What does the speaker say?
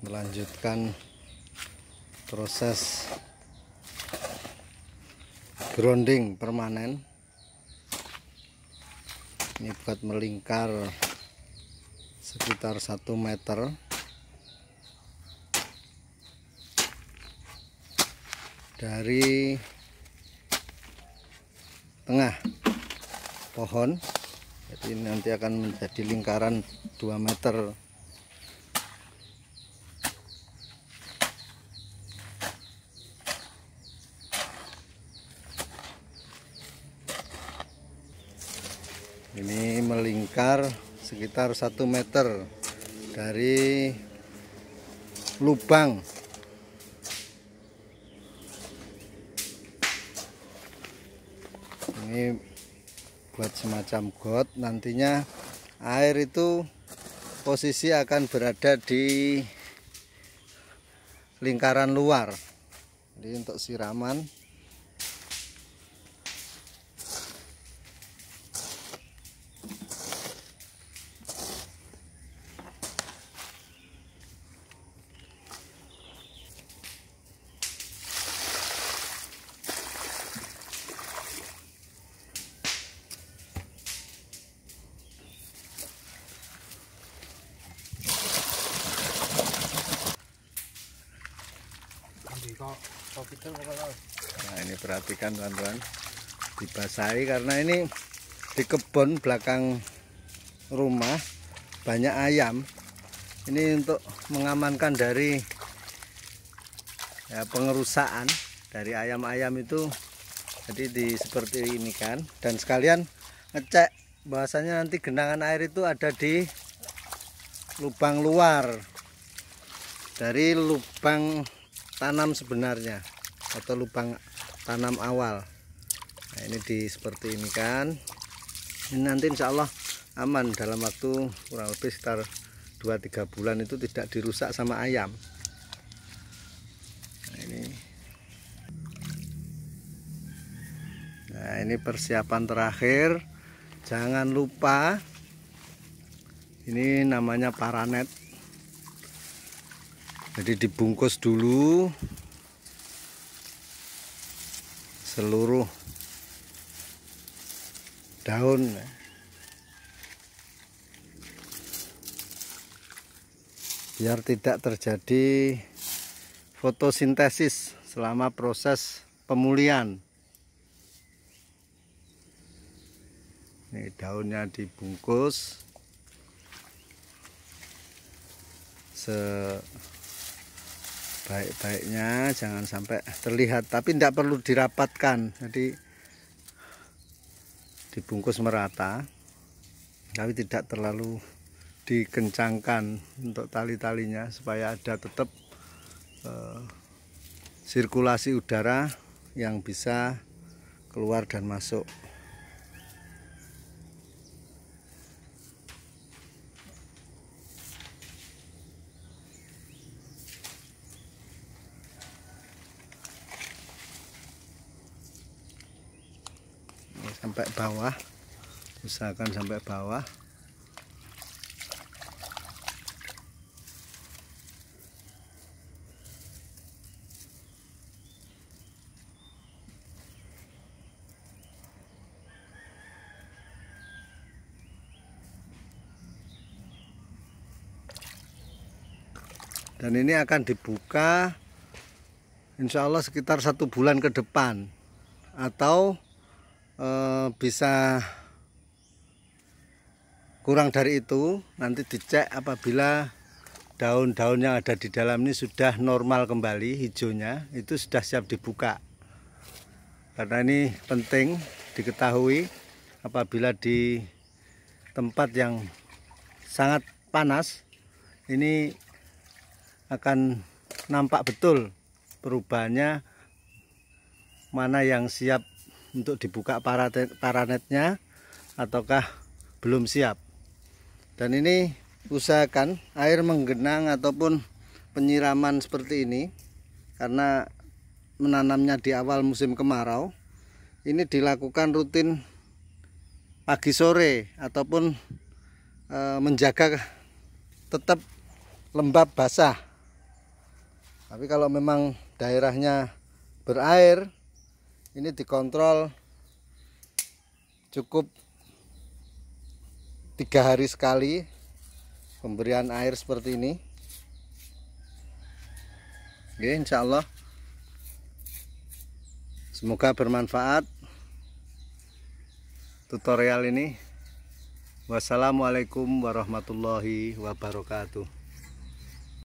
melanjutkan proses grounding permanen. Ini buat melingkar sekitar satu meter. Dari tengah pohon jadi nanti akan menjadi lingkaran 2 meter ini melingkar sekitar satu meter dari lubang. Ini buat semacam got nantinya air itu posisi akan berada di lingkaran luar. Jadi untuk siraman Nah ini perhatikan teman-teman Dibasahi karena ini Di kebun belakang rumah Banyak ayam. Ini untuk mengamankan dari ya, Pengerusakan Dari ayam-ayam itu. Jadi di seperti ini kan. Dan sekalian ngecek bahasanya nanti genangan air itu ada di lubang luar. Dari lubang tanam sebenarnya atau lubang tanam awal. Nah ini di seperti ini kan. Ini nanti insya Allah aman dalam waktu kurang lebih sekitar 2-3 bulan itu tidak dirusak sama ayam. Nah ini. Nah ini persiapan terakhir. Jangan lupa ini namanya paranet jadi dibungkus dulu seluruh daun. Biar tidak terjadi fotosintesis selama proses pemulihan. Ini daunnya dibungkus sebaik-baiknya jangan sampai terlihat tapi tidak perlu dirapatkan. Jadi dibungkus merata tapi tidak terlalu dikencangkan untuk tali-talinya supaya ada tetap uh, sirkulasi udara yang bisa keluar dan masuk sampai bawah. Usahakan sampai bawah. Dan ini akan dibuka Insya Allah sekitar satu bulan ke depan. Atau e, bisa kurang dari itu nanti dicek apabila daun-daun yang ada di dalam ini sudah normal kembali hijaunya itu sudah siap dibuka. Karena ini penting diketahui apabila di tempat yang sangat panas ini akan nampak betul perubahannya mana yang siap untuk dibuka paranetnya ataukah belum siap. Dan ini usahakan air menggenang ataupun penyiraman seperti ini karena menanamnya di awal musim kemarau. Ini dilakukan rutin pagi sore ataupun e, menjaga tetap lembab basah. Tapi kalau memang daerahnya berair ini dikontrol cukup tiga hari sekali pemberian air seperti ini. Oke, insya Allah. Semoga bermanfaat tutorial ini. Wassalamualaikum warahmatullahi wabarakatuh